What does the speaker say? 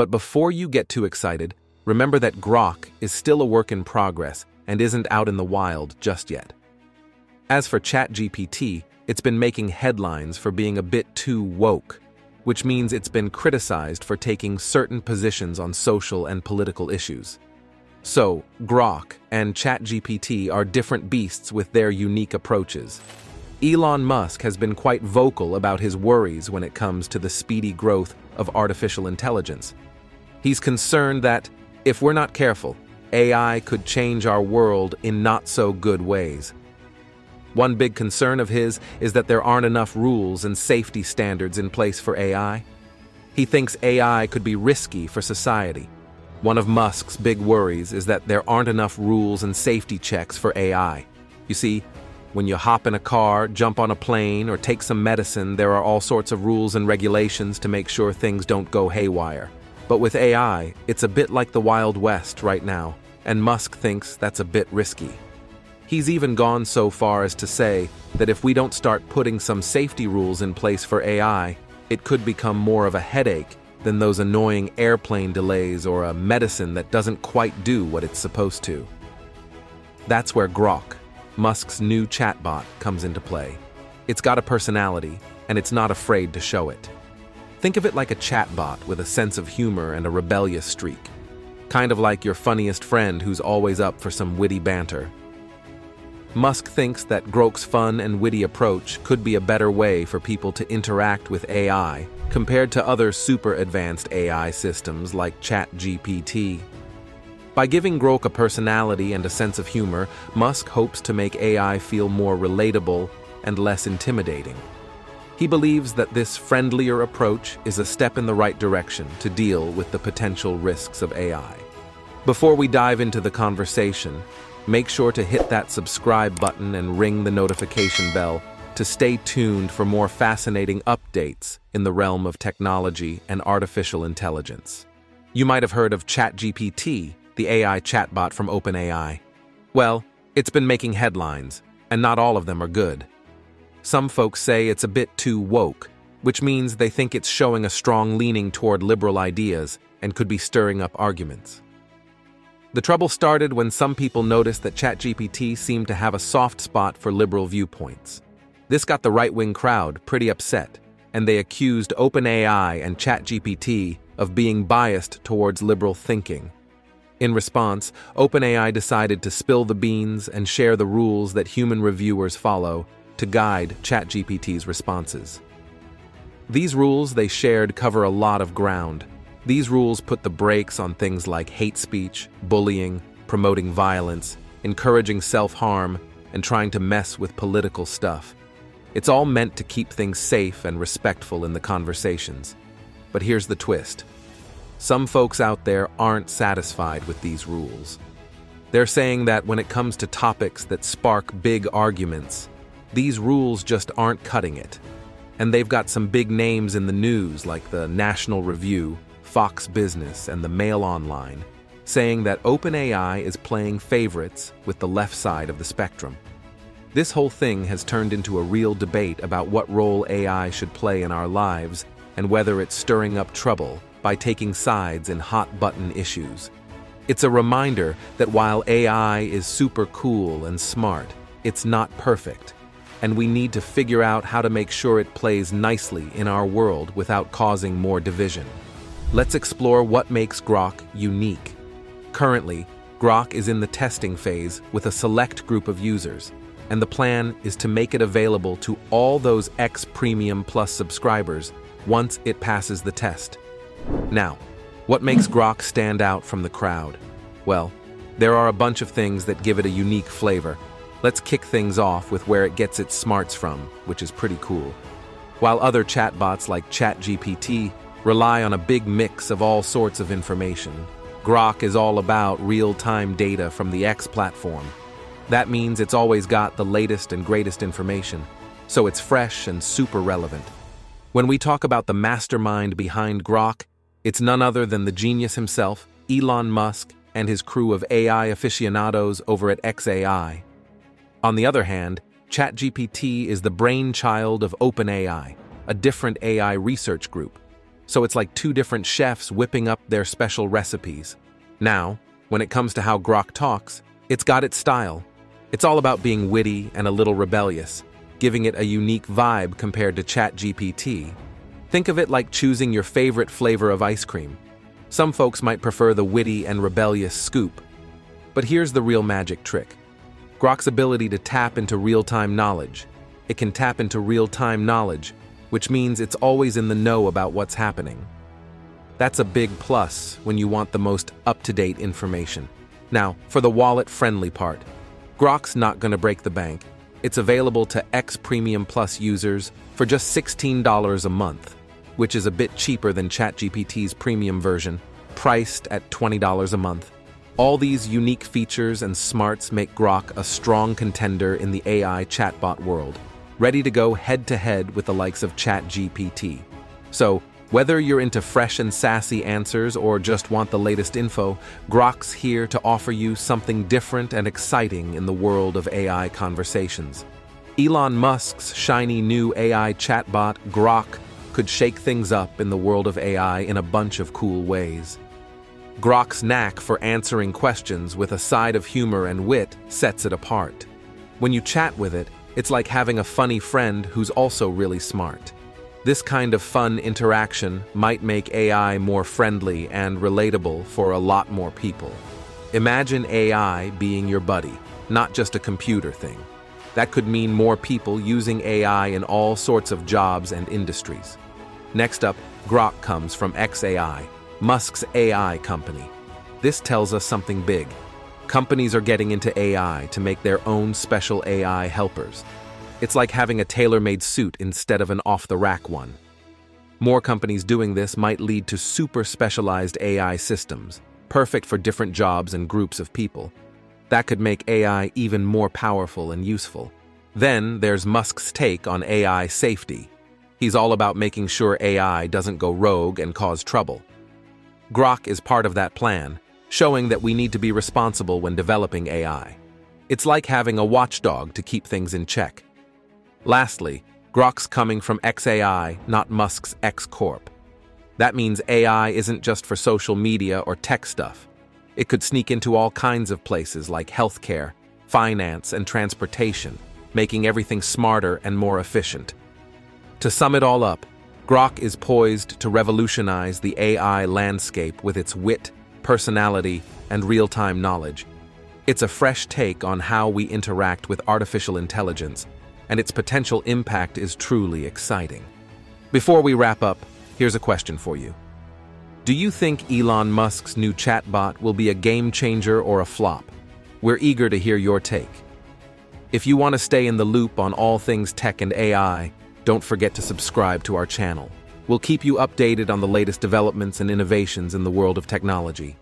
But before you get too excited, remember that Grok is still a work in progress and isn't out in the wild just yet. As for ChatGPT, it's been making headlines for being a bit too woke, which means it's been criticized for taking certain positions on social and political issues. So, Grok and ChatGPT are different beasts with their unique approaches. Elon Musk has been quite vocal about his worries when it comes to the speedy growth of artificial intelligence. He's concerned that, if we're not careful, AI could change our world in not so good ways. One big concern of his is that there aren't enough rules and safety standards in place for AI. He thinks AI could be risky for society. One of Musk's big worries is that there aren't enough rules and safety checks for AI. You see, when you hop in a car, jump on a plane, or take some medicine, there are all sorts of rules and regulations to make sure things don't go haywire. But with AI, it's a bit like the Wild West right now, and Musk thinks that's a bit risky. He's even gone so far as to say that if we don't start putting some safety rules in place for AI, it could become more of a headache than those annoying airplane delays or a medicine that doesn't quite do what it's supposed to. That's where Grok, Musk's new chatbot, comes into play. It's got a personality, and it's not afraid to show it. Think of it like a chatbot with a sense of humor and a rebellious streak. Kind of like your funniest friend who's always up for some witty banter. Musk thinks that Grok's fun and witty approach could be a better way for people to interact with AI compared to other super advanced AI systems like ChatGPT. By giving Grok a personality and a sense of humor, Musk hopes to make AI feel more relatable and less intimidating. He believes that this friendlier approach is a step in the right direction to deal with the potential risks of AI. Before we dive into the conversation, Make sure to hit that subscribe button and ring the notification bell to stay tuned for more fascinating updates in the realm of technology and artificial intelligence. You might have heard of ChatGPT, the AI chatbot from OpenAI. Well, it's been making headlines, and not all of them are good. Some folks say it's a bit too woke, which means they think it's showing a strong leaning toward liberal ideas and could be stirring up arguments. The trouble started when some people noticed that ChatGPT seemed to have a soft spot for liberal viewpoints. This got the right wing crowd pretty upset, and they accused OpenAI and ChatGPT of being biased towards liberal thinking. In response, OpenAI decided to spill the beans and share the rules that human reviewers follow to guide ChatGPT's responses. These rules they shared cover a lot of ground, these rules put the brakes on things like hate speech, bullying, promoting violence, encouraging self-harm, and trying to mess with political stuff. It's all meant to keep things safe and respectful in the conversations. But here's the twist. Some folks out there aren't satisfied with these rules. They're saying that when it comes to topics that spark big arguments, these rules just aren't cutting it. And they've got some big names in the news like the National Review, Fox Business, and the Mail Online, saying that OpenAI is playing favorites with the left side of the spectrum. This whole thing has turned into a real debate about what role AI should play in our lives and whether it's stirring up trouble by taking sides in hot-button issues. It's a reminder that while AI is super cool and smart, it's not perfect, and we need to figure out how to make sure it plays nicely in our world without causing more division. Let's explore what makes Grok unique. Currently, Grok is in the testing phase with a select group of users, and the plan is to make it available to all those X Premium Plus subscribers once it passes the test. Now, what makes Grok stand out from the crowd? Well, there are a bunch of things that give it a unique flavor. Let's kick things off with where it gets its smarts from, which is pretty cool. While other chatbots like ChatGPT rely on a big mix of all sorts of information. Grok is all about real-time data from the X platform. That means it's always got the latest and greatest information, so it's fresh and super relevant. When we talk about the mastermind behind Grok, it's none other than the genius himself, Elon Musk, and his crew of AI aficionados over at XAI. On the other hand, ChatGPT is the brainchild of OpenAI, a different AI research group, so it's like two different chefs whipping up their special recipes. Now, when it comes to how Grok talks, it's got its style. It's all about being witty and a little rebellious, giving it a unique vibe compared to ChatGPT. Think of it like choosing your favorite flavor of ice cream. Some folks might prefer the witty and rebellious scoop. But here's the real magic trick. Grok's ability to tap into real-time knowledge. It can tap into real-time knowledge, which means it's always in the know about what's happening. That's a big plus when you want the most up-to-date information. Now, for the wallet-friendly part. Grok's not going to break the bank. It's available to X Premium Plus users for just $16 a month which is a bit cheaper than ChatGPT's premium version, priced at $20 a month. All these unique features and smarts make Grok a strong contender in the AI chatbot world, ready to go head-to-head -head with the likes of ChatGPT. So, whether you're into fresh and sassy answers or just want the latest info, Grok's here to offer you something different and exciting in the world of AI conversations. Elon Musk's shiny new AI chatbot, Grok, could shake things up in the world of AI in a bunch of cool ways. Grok's knack for answering questions with a side of humor and wit sets it apart. When you chat with it, it's like having a funny friend who's also really smart. This kind of fun interaction might make AI more friendly and relatable for a lot more people. Imagine AI being your buddy, not just a computer thing. That could mean more people using AI in all sorts of jobs and industries. Next up, Grok comes from xAI, Musk's AI company. This tells us something big. Companies are getting into AI to make their own special AI helpers. It's like having a tailor-made suit instead of an off-the-rack one. More companies doing this might lead to super specialized AI systems, perfect for different jobs and groups of people. That could make AI even more powerful and useful. Then there's Musk's take on AI safety. He's all about making sure AI doesn't go rogue and cause trouble. Grok is part of that plan, showing that we need to be responsible when developing AI. It's like having a watchdog to keep things in check. Lastly, Grok's coming from xAI, not Musk's X Corp. That means AI isn't just for social media or tech stuff. It could sneak into all kinds of places like healthcare, finance, and transportation, making everything smarter and more efficient. To sum it all up, Grok is poised to revolutionize the AI landscape with its wit, personality, and real-time knowledge. It's a fresh take on how we interact with artificial intelligence, and its potential impact is truly exciting. Before we wrap up, here's a question for you. Do you think Elon Musk's new chatbot will be a game changer or a flop? We're eager to hear your take. If you want to stay in the loop on all things tech and AI, don't forget to subscribe to our channel. We'll keep you updated on the latest developments and innovations in the world of technology.